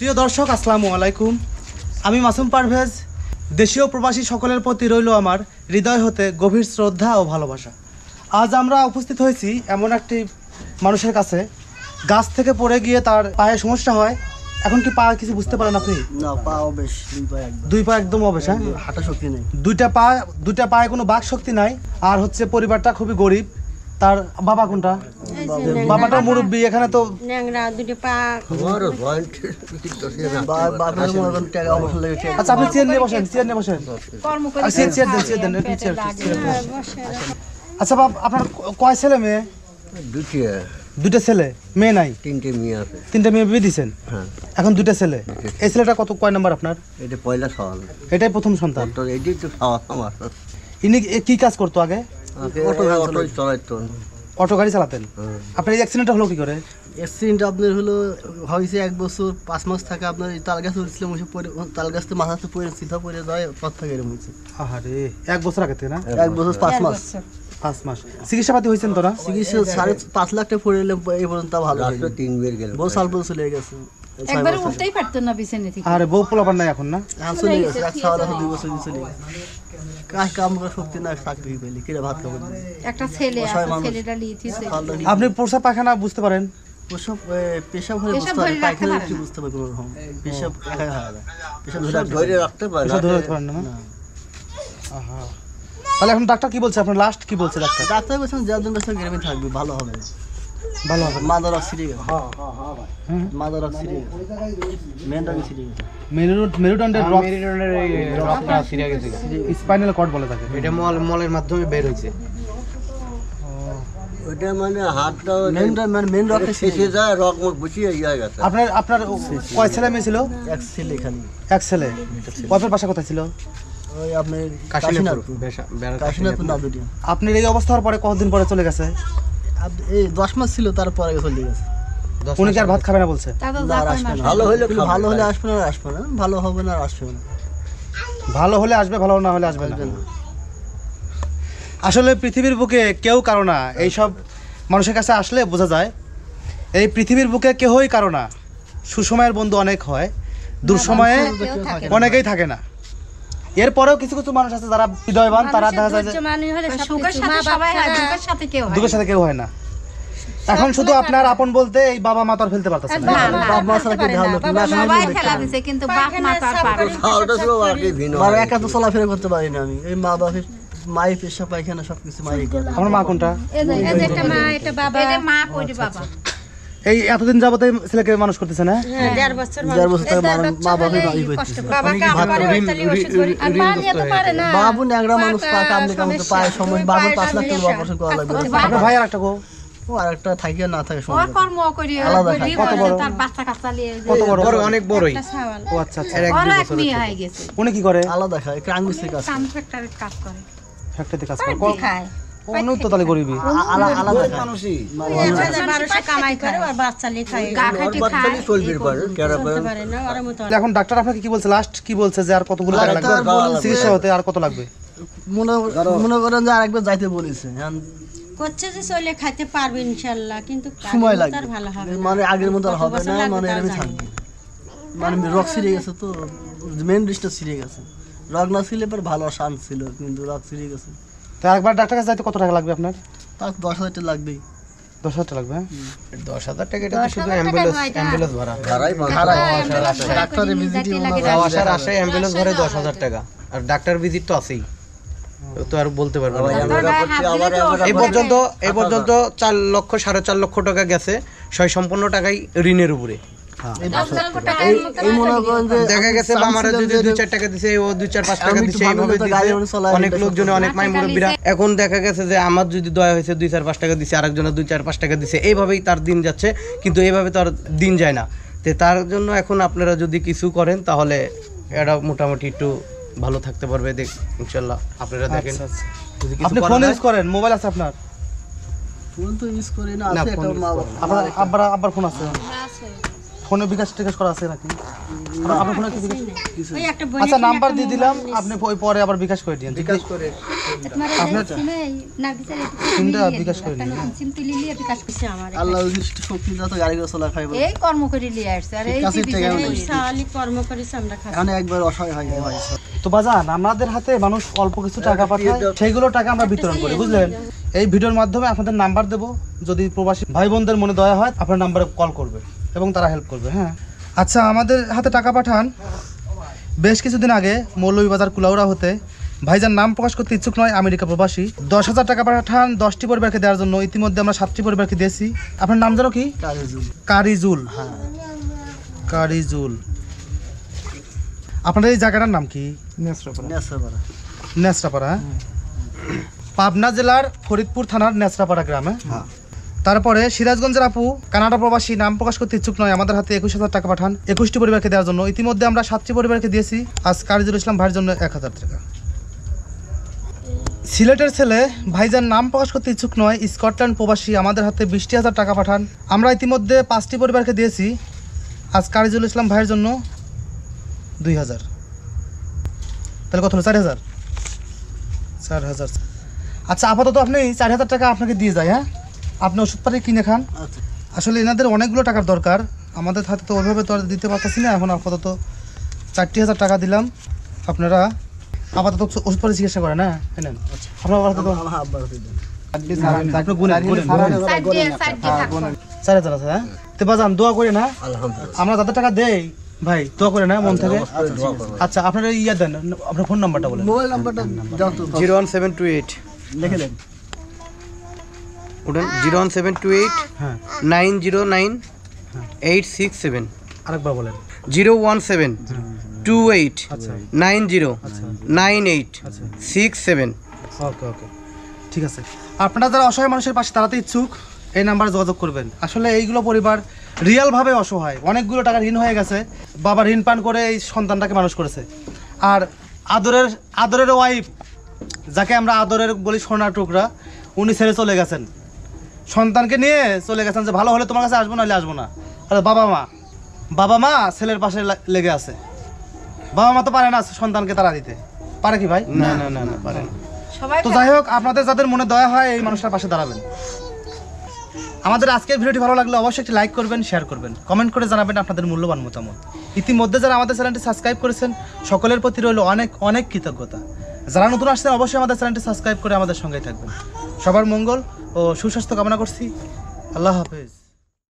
প্রিয় দর্শক আসসালামু আলাইকুম। আমি মাসুম পারভেজ। দেশীয় প্রবাসী সকলের প্রতি রইল আমার হৃদয় হতে গভীর শ্রদ্ধা ও ভালোবাসা। আজ আমরা উপস্থিত হয়েছি এমন একটি মানুষের কাছে। গাছ থেকে পড়ে গিয়ে তার পায়ে সমস্যা হয়। এখন কি পা কিছু বুঝতে পারেন আপনি? না পা বেশ দুই পা একদম। দুই পা একদম অবেশ হ্যাঁ? হাঁটা শক্তি নেই। দুইটা পা দুইটা পায়ে কোনো বাক শক্তি নাই। আর হচ্ছে পরিবারটা খুবই গরিব। তার বাবা কোনটা? বাবাটা মুরব্বী এখানে তো ন্যাংরা দুটো পা। বা- বাপের করেন টাকা অবসর লেগে টাকা আচ্ছা আপনি চেয়ার নিয়ে বসেন চেয়ার নিয়ে বসেন। কর্ম করে। আর চেয়ার চেয়ার দেন চেয়ার দেন চেয়ার চেয়ার দেন। বসে আচ্ছা বাপ আপনার কয় ছেলে মেয়ে? দুটি দুইটা ছেলে মেয়ে নাই? তিনটে মেয়ে আছে। তিনটা মেয়ে বিয়ে দিছেন হ্যাঁ। এখন দুটা ছেলে। এই ছেলেটা কত কয় নাম্বার আপনার? এটা পয়লা সওয়াল। এটাই প্রথম সন্তান। তো তো আমার। ইনি এ কি কাজ করতো আগে? অটো গাড়ি চালাতেন? হ্যাঁ। আপনার এই অ্যাক্সিডেন্ট হলো কি করে? আপনার হলো হয়েছে এক বছর পাঁচ মাস থাকে আপনার এই তাল গাছ উঠছিলাম পরে তাল গাছতে মাথাতে পড়ে সিধা পড়ে যায় পথ থেকে এরকম হয়েছে। আহারে এক বছর আগে না? এক বছর পাঁচ মাস। পাঁচ মাস। চিকিৎসা পাতি হয়েছেন তোরা চিকিৎসা সাড়ে পাঁচ লাখ টাকা পড়ে এলাম এই পর্যন্ত ভালো হয়নি। তিন বের গেল বহু সাল পর্যন্ত চলে গেছে। একবারে উঠতেই পারতো না বিছানে থেকে। আরে বউ পোলাপার নাই এখন না? চলে গেছে এক খাওয়া দাওয়া দুই বছর চলে গেছে। কাজ কাম করার শক্তি না চাকরি পেলে কিরে ভাত খাব একটা ছেলে আছে ছেলেটা লিয়েছে আপনি প্রসাব পায়খানা বুঝতে পারেন? ওসব পেশাব হলে বুঝতে পারে পায়খানা পারে বুঝতে পারে কোনো পেশাব একা হয় না। পেশাব ধরে রাখতে পারে। রাখতে ধরে রাখতে পারেন না না। তাহলে এখন ডাক্তার কি বলছে? আপনার লাস্ট কি বলছে ডাক্তার? ডাক্তার বলছেন যার কাছে গ্রামে থাকবে ভালো হবে। ভালো হবে মাদা রক ছিঁড়ে গেছে হুম। মাদা রক ছিঁড়ে গেছে মেন রক গেছে মেরুদণ্ড মেরুদণ্ডের রক স্পাইনাল কর্ড বলে থাকে এটা মল মলের মাধ্যমে বের হয়েছে। ওইটা মানে হাতটা মেন মানে মেন শেষে যায় রক মুখ ইয়ে গেছে। আপনার আপনার কয় ছেলে মেয়ে ছিল? এক ছেলে খালি এক ছেলে। ওয়াইফের বাসা কোথায় ছিল? ওই আপনার কাশিনাথপুর কাশিনাথপুর এই অবস্থা হওয়ার পরে কতদিন পরে চলে গেছে? এই দশ মাস ছিল তারপরে চলে গেছে। উনি কি আর ভাত খাবে না বলছে। ভালো হলে ভালো হলে আসবে না আসবে না। ভালো হবে না আসবে না। ভালো হলে আসবে ভালো না হলে আসবে না। আসলে পৃথিবীর বুকে কেউ কারও না। এইসব মানুষের কাছে আসলে বোঝা যায় এই পৃথিবীর বুকে কেউই কারও না। সুসময়ের বন্ধু অনেক হয়। দুঃসময়ে। অনেকেই থাকে না। এরপরেও কিছু কিছু মানুষ আছে যারা হৃদয়বান তারা দেখা যায় দুঃখের সাথে কেউ হয় দুঃখের সাথে কেউ হয় না। এখন শুধু আপনার আপন বলতে এই বাবা মা তো ফেলতে পারতেছে না। মা ছাড়া কেউ ভালো না। লোক বাবা না, সবাই সবাই দিছে কিন্তু বাপ মা তো পারে না। খাওয়াটা আর কি ভিন্ন। আর একা তো চলাফেরা করতে পারি না আমি। এই মা বাপের মায়ের পেশা পায়খানা সব কিছু করে আমার মা কোনটা? এই যে একটা মা বাবা। এই এতদিন যাবত ছেলেকে মানুষ করতেছে না? হ্যাঁ, দেড় বছর দেড় বছর মা- বছর বাড়ি কষ্ট করতেছে। বাবা কাম। বাবু ন্যাংরা মানুষ পা কামলে কামতে পায় সময় পায়ের পাঁচ লাখ টাকা অপারেশন করা লাগবে আপনার ভাই আর একটা গো ও আর একটা থাকে না থাকে ওর সময় কর্ম করি আলাদা কত বড়? তার বাচ্চা কাচ্চা নিয়ে কত বড়? বড় অনেক বড়ই। ও আচ্ছা আচ্ছা। এর এক দুই মেয়ে হয়ে গেছে। উনি কি করে? আলাদা খায় মিস্ত্রির কাজ করে। কন্ট্রাক্টরের কাজ করে। ফ্যাক্টরিতে কাজ করে। কি খায়? আলাদা মানুষই। কামাই করে, বাচ্চা এখন ডাক্তার আপনাকে কি বলছে? লাস্ট কি বলছে যে আর কতগুলো টাকা লাগবে? চিকিৎসা হতে আর কত লাগবে? মনে মনে করেন যে আরেকবার যাইতে বলেছে। করছে যে চলে খাইতে পারবে ইনশাল্লাহ কিন্তু সময় আগের মতো লাগবে। ভালো হবে মানে আগের মতো হবে না মানে এরকমই থাকবে। মানে রক ছিঁড়ে গেছে তো মেন ডিশটা ছিঁড়ে গেছে। রক না পর ভালো শান্ত ছিল কিন্তু রক ছিঁড়ে গেছে। তো একবার ডাক্তার কাছে যাইতে কত টাকা লাগবে আপনার? তার দশ হাজার টাকা লাগবেই। দশ হাজার টাকা লাগবে হ্যাঁ? দশ হাজার টাকা এটা শুধু অ্যাম্বুলেন্স অ্যাম্বুলেন্স ভাড়া। খারাই ডাক্তারের ভিজিটই যাওয়া আসার আসায় অ্যাম্বুলেন্স ভাড়া দশ হাজার টাকা। আর ডাক্তার ভিজিট তো আছেই। তো আর বলতে পারবে না। এই পর্যন্ত এই পর্যন্ত চার লক্ষ সাড়ে চার লক্ষ টাকা গেছে। ছয় সম্পূর্ণ টাকাই ঋণের উপরে। এই এই মনে করেন যে দেখা গেছে বা আমারা যদি দুই চার টাকা দিছে ও দুই চার পাঁচ টাকা দিছে এইভাবে মতো দিছে। গাড়ি ওড়ে চালাই, অনেক লোকজনে অনেক মাই মুরব্বীরা এখন দেখা গেছে যে আমার যদি দয়া হয়েছে দুই চার পাঁচ টাকা দিছে আরেকজনের দুই চার পাঁচ টাকা দিছে এইভাবেই তার দিন যাচ্ছে কিন্তু এইভাবে তার দিন যায় না। তো তার জন্য এখন আপনারা যদি কিছু করেন তাহলে এটা মোটামুটি একটু ভালো থাকতে পারবে দেখ ইনশাল্লাহ। আপনারা দেখেন। আচ্ছা, আচ্ছা। যদি কিছু আপনি ফোন ইউজ করেন মোবাইল আছে আপনার? ফোন তো ইউজ করি না আছে একটা use মা আপনার আব্বার আব্বার ফোন আছে। ফোনে বিকাশ টিকাশ করা আছে নাকি? আপনার- আপনার ফোনে কি বিকাশ? ওই একটা বই আচ্ছা নাম্বার দিয়ে দিলাম আপনি ওই পরে আবার বিকাশ করে দিন বিকাশ করে আপনার সিমটা বিকাশ করে দিন বিকাশ করছে আমার আল্লাহ যদি শক্তি দাও তো গাড়ি করে চলা খাই এই কর্ম করে নিয়ে আসছে আর এই শালি কর্ম করেছে আমরা খাচ্ছি। এখন একবার অসহায় হয়ে যায় ভাই। তো বাজান আমাদের হাতে মানুষ অল্প কিছু টাকা পাঠায় সেইগুলো টাকা আমরা বিতরণ করি বুঝলেন? এই ভিডিওর মাধ্যমে আপনাদের নাম্বার দেব যদি প্রবাসী ভাই বোনদের মনে দয়া হয় আপনার নাম্বারে কল করবে। এবং তারা হেল্প করবে হ্যাঁ। আচ্ছা আমাদের হাতে টাকা পাঠান। বেশ কিছুদিন আগে মৌলভীবাজার কুলাউড়া হতে ভাইজার নাম প্রকাশ করতে ইচ্ছুক নয় আমেরিকা প্রবাসী। দশ হাজার টাকা পাঠান দশটি পরিবারকে দেওয়ার জন্য। ইতিমধ্যে আমরা সাতটি পরিবারকে দিয়েছি। আপনার নাম জানো কি? কারিজুল। হ্যাঁ কারিজুল। আপনাদের এই জায়গাটার নাম কি? নেসরাপাড়া। হ্যাঁ? পাবনা জেলার ফরিদপুর থানার নেসরাপাড়া গ্রামে। তারপরে সিরাজগঞ্জের আপু, কানাডা প্রবাসী, নাম প্রকাশ করতে ইচ্ছুক নয়, আমাদের হাতে একুশ হাজার টাকা পাঠান। একুশটি পরিবারকে দেওয়ার জন্য ইতিমধ্যে আমরা সাতটি পরিবারকে দিয়েছি। আজ কারিজুল ইসলাম ভাইয়ের জন্য এক হাজার টাকা। সিলেটের ছেলে ভাইজান নাম প্রকাশ করতে ইচ্ছুক নয়, স্কটল্যান্ড প্রবাসী, আমাদের হাতে বিশটি হাজার টাকা পাঠান। আমরা ইতিমধ্যে পাঁচটি পরিবারকে দিয়েছি। আজ কারিজুল ইসলাম ভাইয়ের জন্য দুই হাজার। তাহলে কত হলো? চার হাজার। চার হাজার। আচ্ছা আপাতত আপনি চার হাজার টাকা আপনাকে দিয়ে যায় হ্যাঁ? আপনি ওষুধপাতি কিনে খান। আচ্ছা। আসলে এনাদের অনেকগুলো টাকার দরকার। আমাদের হাতে তো ওইভাবে তো আর দিতে পারতেছি না। এখন আপাতত চারটি হাজার টাকা দিলাম। আপনারা আপাতত ওষুধপাতি চিকিৎসা করেন হ্যাঁ? নেন আপনার থাকো চার হাজার আছে হ্যাঁ তো বাজান দোয়া করি না আমরা যাদের টাকা দেই ভাই দোয়া করে না মন থেকে? অবশ্যই দোয়া করব। আচ্ছা আপনারা ইয়া দেন আপনার ফোন নাম্বারটা বলেন। মোবাইল নাম্বারটা zero one seven two eight. লিখে দেন। ওটা zero one seven two eight হ্যাঁ। Nine zero nine eight six seven আরেকবার বলেন। Zero one seven two eight nine zero nine eight six seven okay okay. ঠিক আছে। আপনারা যারা অসহায় মানুষের পাশে দাঁড়াতে ইচ্ছুক এই নাম্বারে যোগাযোগ করবেন। আসলে এইগুলো পরিবার রিয়ালভাবে অসহায়। অনেকগুলো টাকা ঋণ হয়ে গেছে। বাবা ঋণ পান করে এই সন্তানটাকে মানুষ করেছে। আর আদরের আদরের ওয়াইফ যাকে আমরা আদরের বলি সোনার টুকরা উনি ছেড়ে চলে গেছেন। সন্তানকে নিয়ে চলে গেছেন যে ভালো হলে তোমার কাছে আসব নাহলে আসব না। আর বাবা মা বাবা মা ছেলের পাশে লেগে আছে। বাবা মা তো পারে না সন্তানকে তারা দিতে। পারে কি ভাই? না না না না পারে সবাই তো যাই হোক আপনাদের যাদের মনে দয়া হয় এই মানুষটার পাশে দাঁড়াবেন। আমাদের আজকের ভিডিওটি ভালো লাগলে অবশ্যই একটি লাইক করবেন শেয়ার করবেন। কমেন্ট করে জানাবেন আপনাদের মূল্যবান মতামত। ইতিমধ্যে যারা আমাদের চ্যানেলটি সাবস্ক্রাইব করেছেন সকলের প্রতি রইল অনেক অনেক কৃতজ্ঞতা। যারা নতুন আসছেন অবশ্যই আমাদের চ্যানেলটি সাবস্ক্রাইব করে আমাদের সঙ্গেই থাকবেন। সবার মঙ্গল ও সুস্বাস্থ্য কামনা করছি। আল্লাহ হাফেজ।